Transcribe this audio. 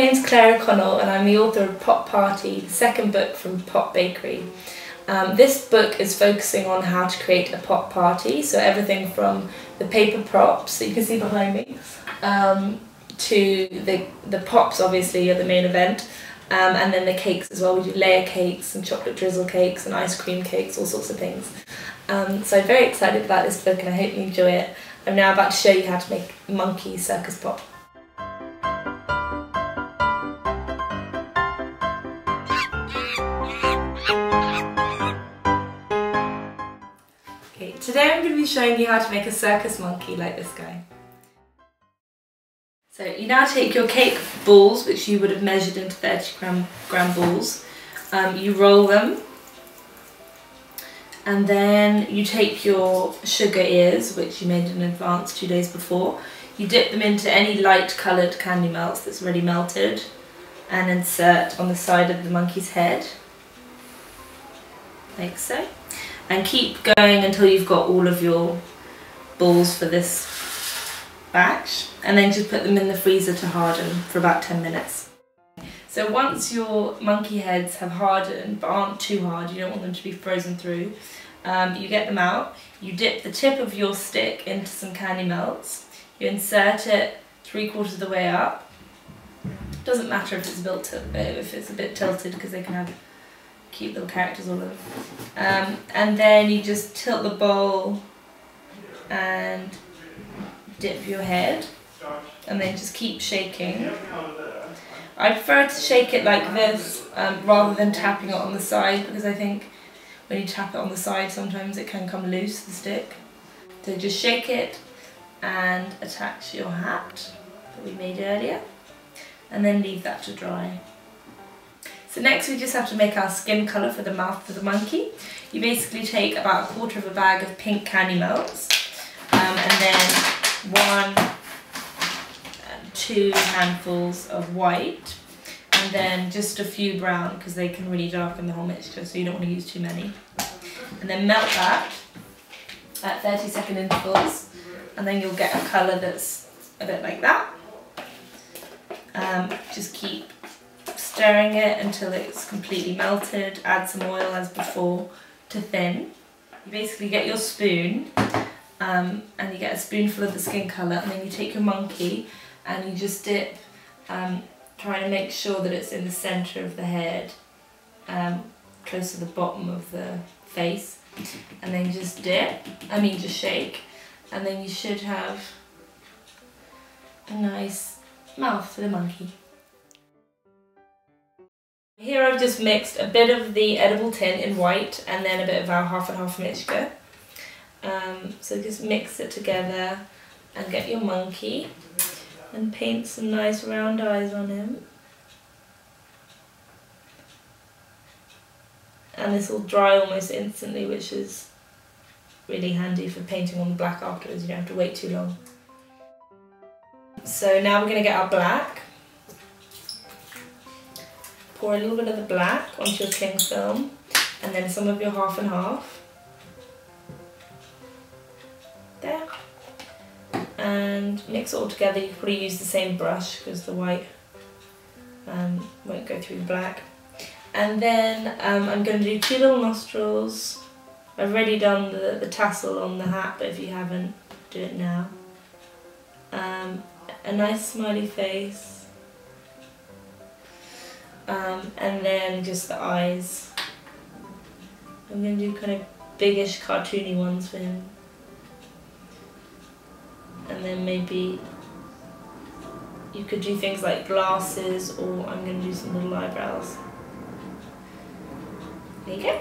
name's Clare O'Connell and I'm the author of Pop Party, the second book from Pop Bakery. Um, this book is focusing on how to create a pop party, so everything from the paper props that you can see behind me um, to the, the pops obviously are the main event um, and then the cakes as well. We do layer cakes and chocolate drizzle cakes and ice cream cakes, all sorts of things. Um, so I'm very excited about this book and I hope you enjoy it. I'm now about to show you how to make monkey circus pop. Today I'm going to be showing you how to make a circus monkey like this guy. So you now take your cake balls, which you would have measured into 30 gram, gram balls, um, you roll them, and then you take your sugar ears, which you made in advance two days before, you dip them into any light coloured candy melts that's already melted, and insert on the side of the monkey's head, like so and keep going until you've got all of your balls for this batch. And then just put them in the freezer to harden for about 10 minutes. So once your monkey heads have hardened but aren't too hard, you don't want them to be frozen through, um, you get them out, you dip the tip of your stick into some candy melts, you insert it three quarters of the way up, doesn't matter if it's built if it's a bit tilted because they can have cute little characters all over. Um, and then you just tilt the bowl and dip your head and then just keep shaking. I prefer to shake it like this um, rather than tapping it on the side because I think when you tap it on the side sometimes it can come loose, the stick. So just shake it and attach your hat that we made earlier and then leave that to dry. So next we just have to make our skin colour for the mouth of the monkey. You basically take about a quarter of a bag of pink candy melts um, and then one, two handfuls of white and then just a few brown because they can really darken the whole mixture so you don't want to use too many. And then melt that at 30 second intervals and then you'll get a colour that's a bit like that. Um, just keep stirring it until it's completely melted, add some oil as before to thin. You basically get your spoon um, and you get a spoonful of the skin colour and then you take your monkey and you just dip, um, trying to make sure that it's in the centre of the head, um, close to the bottom of the face and then you just dip, I mean just shake and then you should have a nice mouth for the monkey. Here I've just mixed a bit of the edible tin in white and then a bit of our half and half mixture. Um, so just mix it together and get your monkey and paint some nice round eyes on him. And this will dry almost instantly which is really handy for painting on the black afterwards, you don't have to wait too long. So now we're going to get our black pour a little bit of the black onto your cling film and then some of your half and half. There. And mix it all together. You probably use the same brush because the white um, won't go through the black. And then um, I'm going to do two little nostrils. I've already done the, the tassel on the hat, but if you haven't, do it now. Um, a nice smiley face um, and then just the eyes. I'm going to do kind of biggish cartoony ones for him. And then maybe you could do things like glasses or I'm going to do some little eyebrows. There you go.